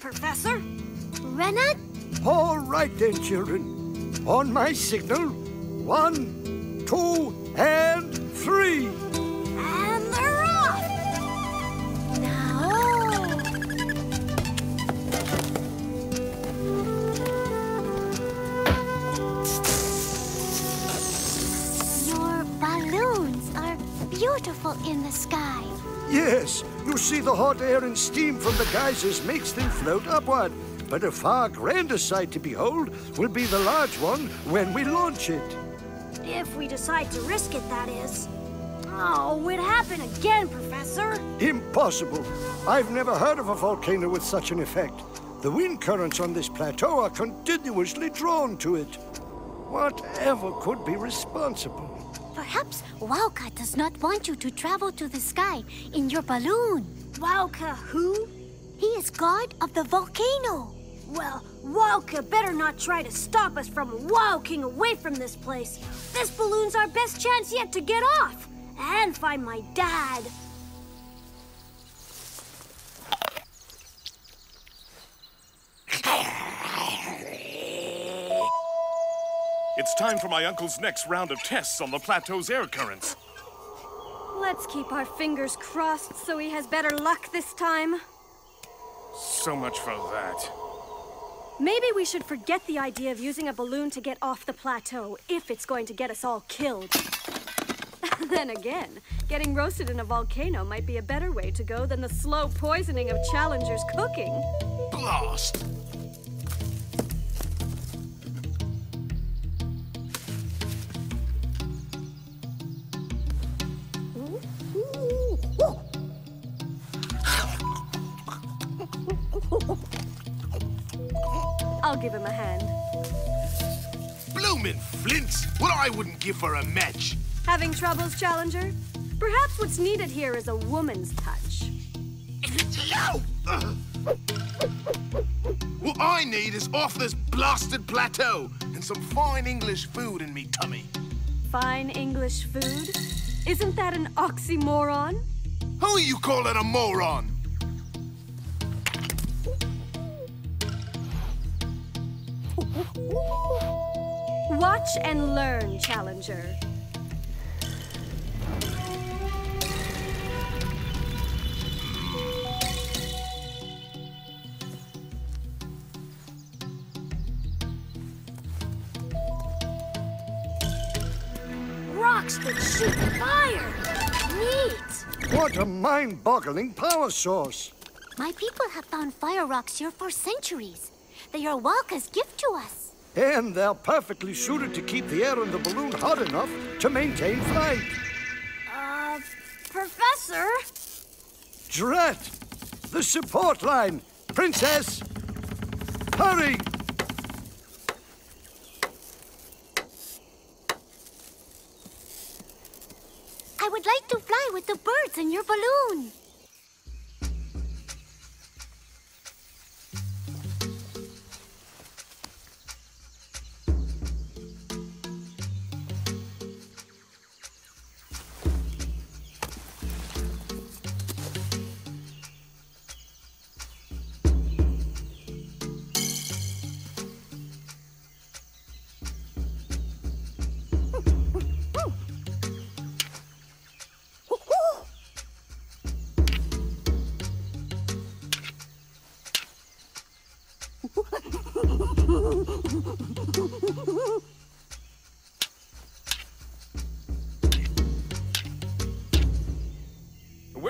Professor. Renard? All right then, children. On my signal, one, two, and three. And they're off! Now. Your balloons are beautiful in the sky. Yes, you see the hot air and steam from the geysers makes them float upward. But a far grander sight to behold will be the large one when we launch it. If we decide to risk it, that is. Oh, it happened again, Professor. Impossible. I've never heard of a volcano with such an effect. The wind currents on this plateau are continuously drawn to it. Whatever could be responsible? Perhaps Wauka does not want you to travel to the sky in your balloon. Wauka who? He is god of the volcano. Well, Wauka better not try to stop us from walking away from this place. This balloon's our best chance yet to get off and find my dad. It's time for my uncle's next round of tests on the plateau's air currents. Let's keep our fingers crossed so he has better luck this time. So much for that. Maybe we should forget the idea of using a balloon to get off the plateau if it's going to get us all killed. then again, getting roasted in a volcano might be a better way to go than the slow poisoning of Challenger's cooking. Blast! I'll give him a hand. Bloomin' flints! What I wouldn't give for a match. Having troubles, Challenger? Perhaps what's needed here is a woman's touch. Yow! Ugh. What I need is off this blasted plateau and some fine English food in me tummy. Fine English food? Isn't that an oxymoron? Who you calling a moron? Watch and learn, Challenger. Rocks that shoot fire! Neat! What a mind-boggling power source! My people have found fire rocks here for centuries. They are Wauka's gift to us. And they're perfectly suited to keep the air in the balloon hot enough to maintain flight. Uh, Professor? Drat! The support line! Princess! Hurry! I would like to fly with the birds in your balloon.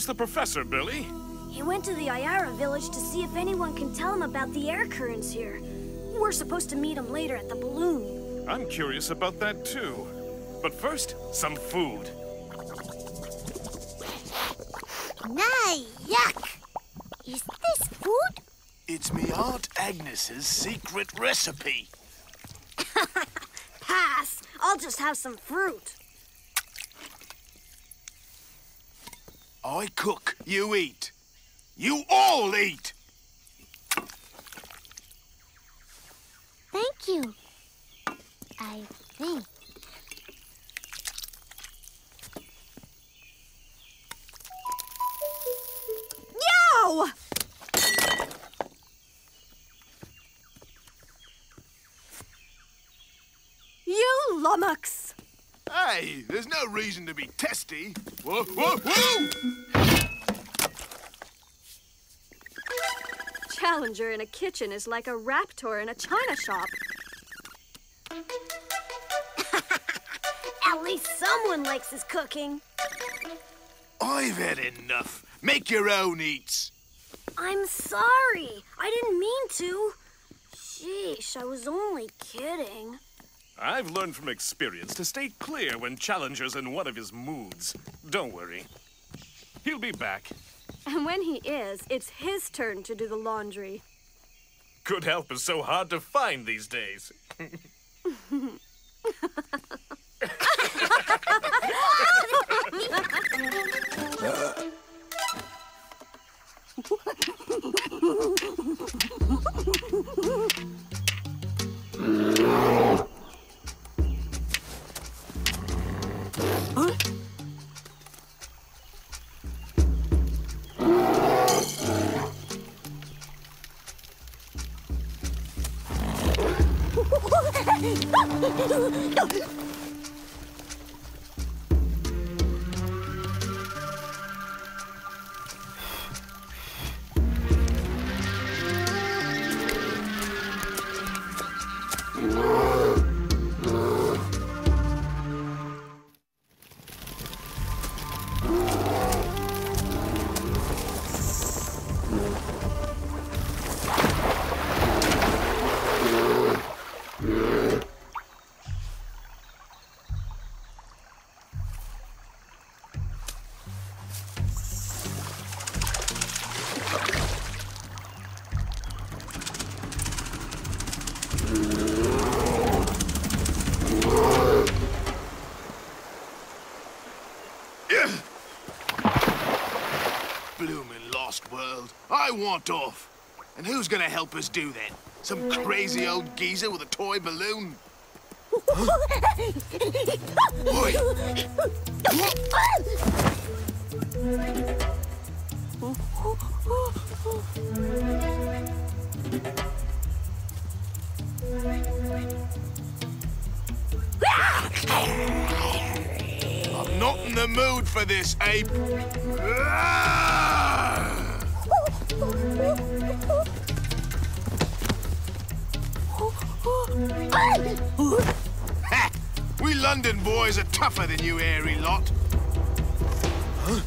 Where's the professor, Billy? He went to the Ayara village to see if anyone can tell him about the air currents here. We're supposed to meet him later at the balloon. I'm curious about that too. But first, some food. Nay, yuck! Is this food? It's me Aunt Agnes's secret recipe. Pass! I'll just have some fruit. I cook, you eat. You all eat! Thank you. I think. Yo! You lummox! Hey, there's no reason to be testy. Whoa, whoa, whoa! Challenger in a kitchen is like a raptor in a china shop. At least someone likes his cooking. I've had enough. Make your own eats. I'm sorry. I didn't mean to. Sheesh, I was only kidding. I've learned from experience to stay clear when Challenger's in one of his moods. Don't worry. He'll be back. And when he is, it's his turn to do the laundry. Good help is so hard to find these days. Bloomin' Want off. And who's gonna help us do that? Some crazy old geezer with a toy balloon? I'm not in the mood for this, ape. Ah! We London boys are tougher than you airy lot. Oh!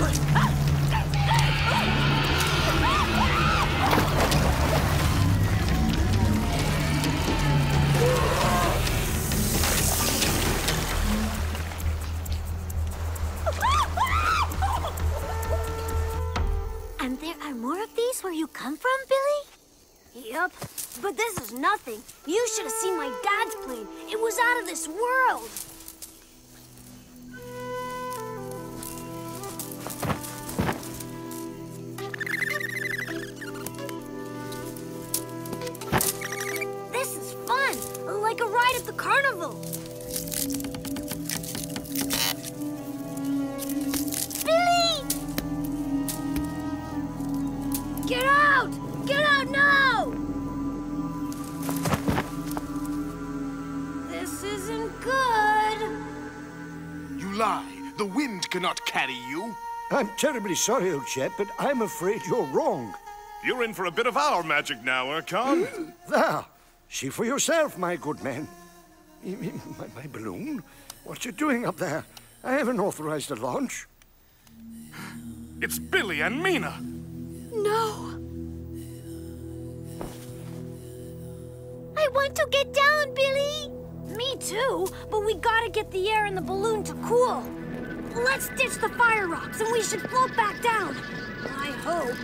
And there are more of these where you come from, Billy? Yep, but this is nothing. You should have seen my dad's plane. It was out of this world. The cannot carry you. I'm terribly sorry, old chap, but I'm afraid you're wrong. You're in for a bit of our magic now, eh, Urcon. There. Hmm. See for yourself, my good man. My, my balloon? What you doing up there? I haven't authorized a launch. It's Billy and Mina! No! I want to get down, Billy! Me too, but we gotta get the air in the balloon to cool. Let's ditch the fire rocks and we should float back down. I hope.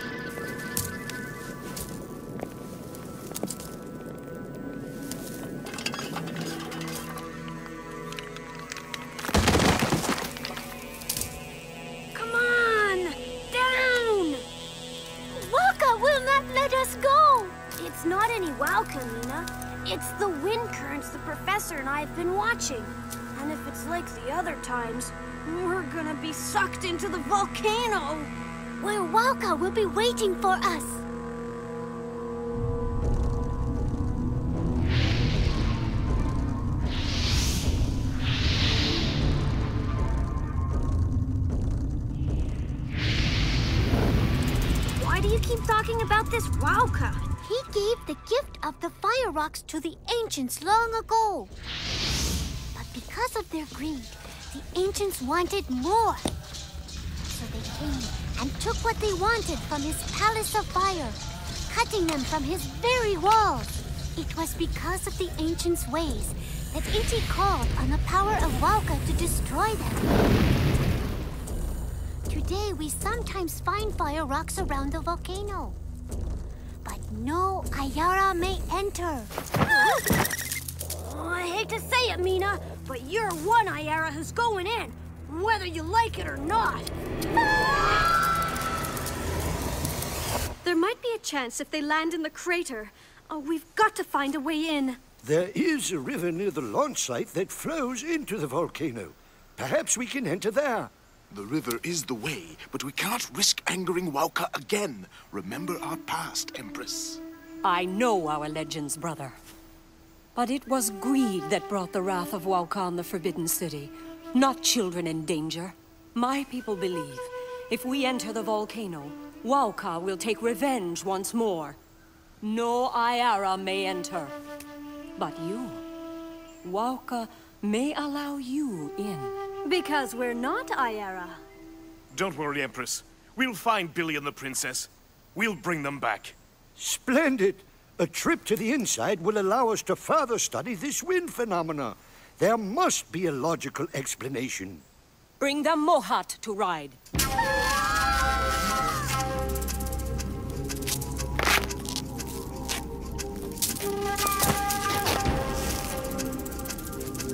Come on! Down! Wauka will not let us go! It's not any Wauka, Mina. It's the wind currents the professor and I have been watching. And if it's like the other times, gonna be sucked into the volcano. Where Wauka will be waiting for us. Why do you keep talking about this Wauka? He gave the gift of the fire rocks to the ancients long ago. But because of their greed, the ancients wanted more. So they came and took what they wanted from his palace of fire, cutting them from his very walls. It was because of the ancients' ways that Inti called on the power of Wauka to destroy them. Today, we sometimes find fire rocks around the volcano. But no Ayara may enter. Oh, I hate to say it, Mina, but you're one Ayara who's going in, whether you like it or not. There might be a chance if they land in the crater. Oh, we've got to find a way in. There is a river near the launch site that flows into the volcano. Perhaps we can enter there. The river is the way, but we can't risk angering Wauka again. Remember our past, Empress. I know our legends, brother. But it was greed that brought the wrath of Wauka on the Forbidden City, not children in danger. My people believe if we enter the volcano, Wauka will take revenge once more. No Ayara may enter. But you, Wauka may allow you in. Because we're not Ayara. Don't worry, Empress. We'll find Billy and the princess. We'll bring them back. Splendid! A trip to the inside will allow us to further study this wind phenomena. There must be a logical explanation. Bring the Mohat to ride.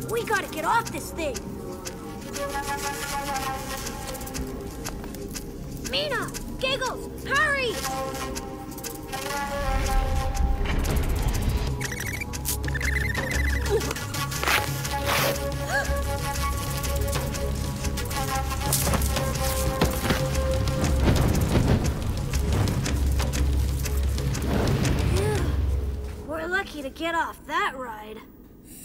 We gotta get off this thing. Mina! Giggles! Hurry! We're lucky to get off that ride.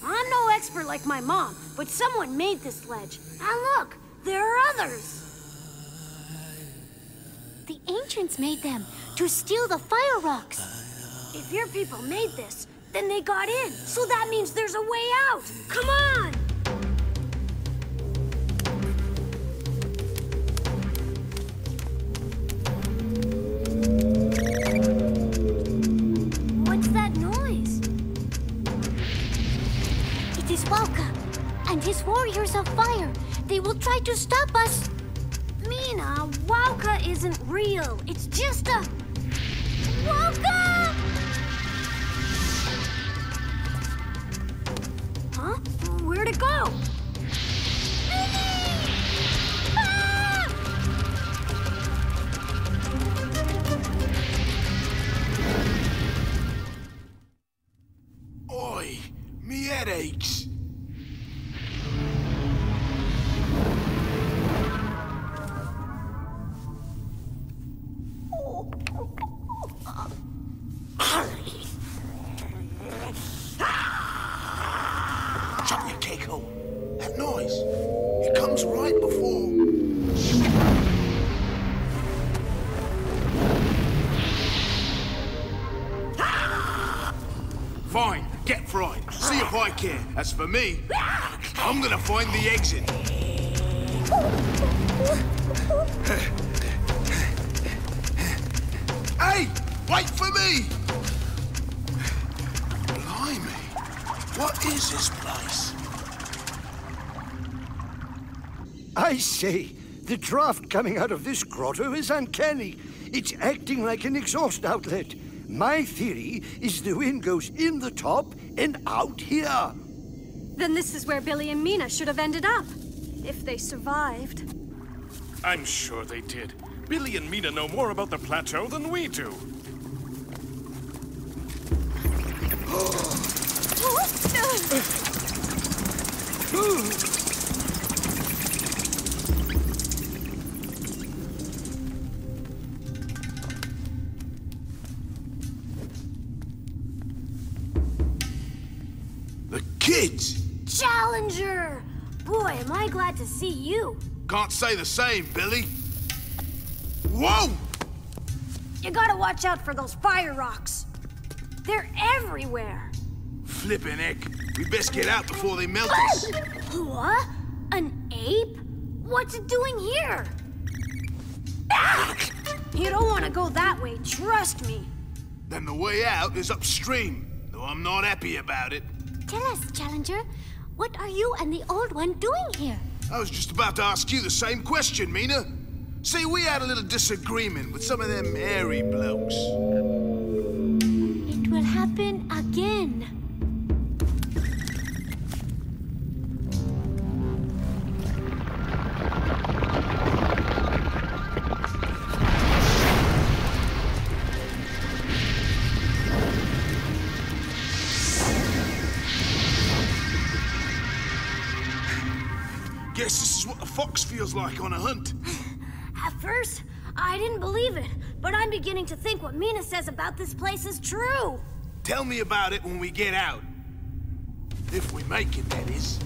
I'm no expert like my mom, but someone made this ledge. And look, there are others. The ancients made them to steal the fire rocks. If your people made this, then they got in. So that means there's a way out. Come on! Warriors of fire. They will try to stop us. Mina, Wauka isn't real. It's just a... Wauka! Huh? Where'd it go? Ah! Oi, me head Noise, it comes right before. Fine, get fried. See if I care. As for me, I'm gonna find the exit. Hey, wait for me! Blimey, what is this place? I say, the draft coming out of this grotto is uncanny. It's acting like an exhaust outlet. My theory is the wind goes in the top and out here. Then this is where Billy and Mina should have ended up. If they survived. I'm sure they did. Billy and Mina know more about the plateau than we do. Oh, Can't say the same, Billy. Whoa! You gotta watch out for those fire rocks. They're everywhere. Flippin' heck. We best get out before they melt us. What? An ape? What's it doing here? Ah! You don't want to go that way, trust me. Then the way out is upstream, though I'm not happy about it. Tell us, Challenger, what are you and the Old One doing here? I was just about to ask you the same question, Mina. See, we had a little disagreement with some of them hairy blokes. Guess this is what a fox feels like on a hunt. At first, I didn't believe it, but I'm beginning to think what Mina says about this place is true. Tell me about it when we get out. If we make it, that is.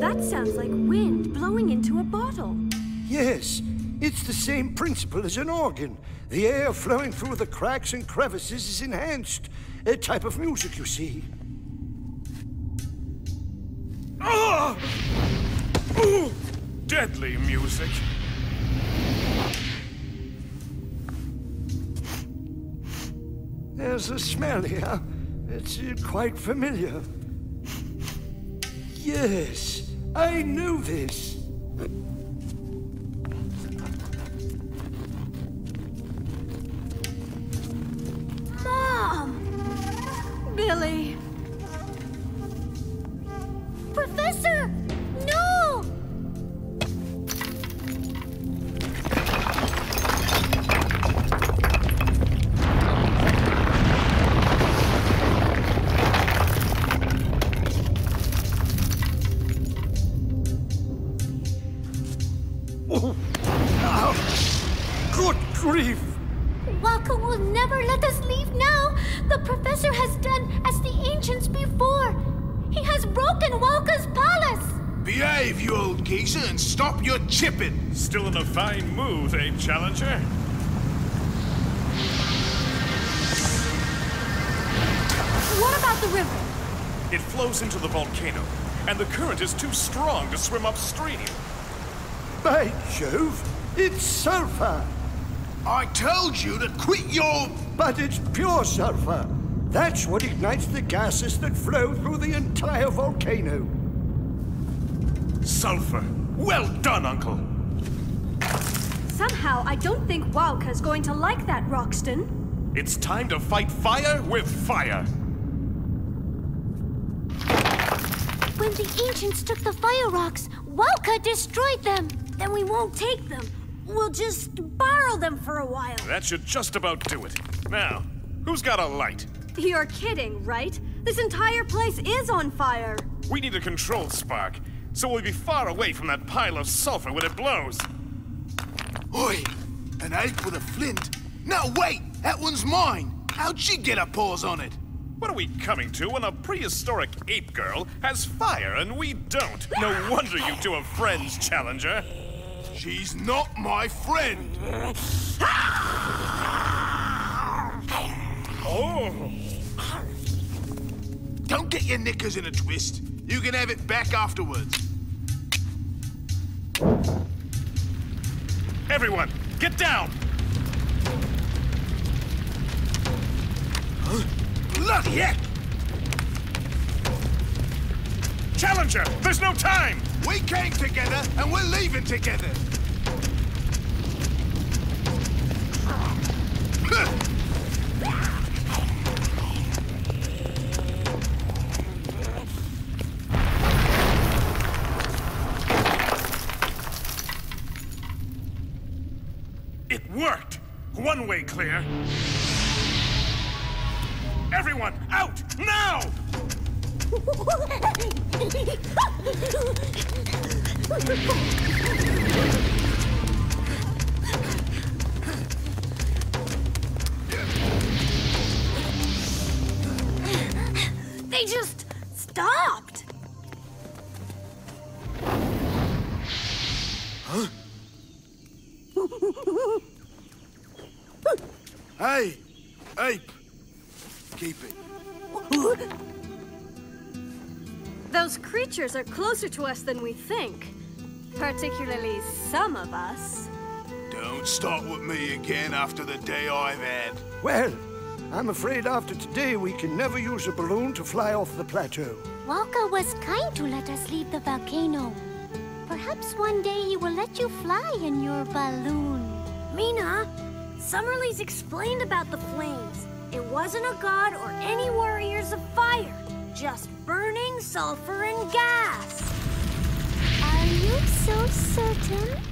That sounds like wind blowing into a bottle. Yes, it's the same principle as an organ. The air flowing through the cracks and crevices is enhanced. A type of music, you see. Ah! Ooh! Deadly music. There's a smell here. It's uh, quite familiar. Yes, I know this. Billy! Professor! No! Oh. Good grief! Wauka will never let us leave now. The professor has done He has broken Wauka's palace. Behave, you old geezer, and stop your chipping. Still in a fine mood, eh, Challenger? What about the river? It flows into the volcano, and the current is too strong to swim upstream. By Jove, it's sulfur! I told you to quit your... But it's pure sulfur. That's what ignites the gases that flow through the entire volcano. Sulfur. Well done, Uncle. Somehow, I don't think Wauka's going to like that, Roxton. It's time to fight fire with fire. When the ancients took the fire rocks, Wauka destroyed them. Then we won't take them. We'll just borrow them for a while. That should just about do it. Now, who's got a light? You're kidding, right? This entire place is on fire. We need a controlled spark, so we'll be far away from that pile of sulfur when it blows. Oi, an ape with a flint? No, wait, that one's mine. How'd she get her paws on it? What are we coming to when a prehistoric ape girl has fire and we don't? No wonder you two are friends, Challenger. She's not my friend. Oh, Don't get your knickers in a twist. You can have it back afterwards. Everyone, get down! Bloody heck! Challenger, there's no time! We came together, and we're leaving together. Clear. Everyone, out! Now! They just stopped. Creatures are closer to us than we think. Particularly some of us. Don't start with me again after the day I've had. Well, I'm afraid after today we can never use a balloon to fly off the plateau. Wauka was kind to let us leave the volcano. Perhaps one day he will let you fly in your balloon. Mina, Summerlee's explained about the flames. It wasn't a god or any warriors of fire. Just burning sulfur and gas. Are you so certain?